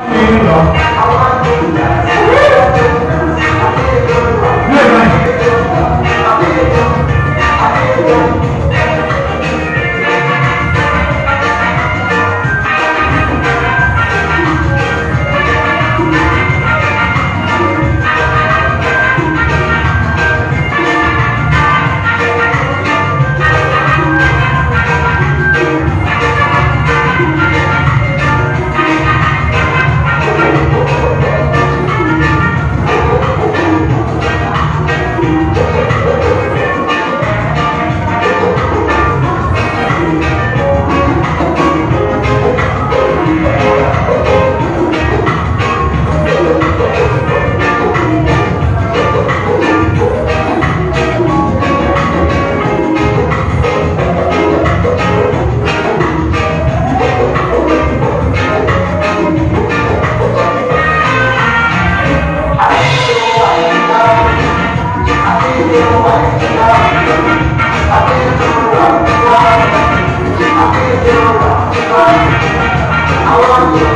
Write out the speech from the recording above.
I want I want you.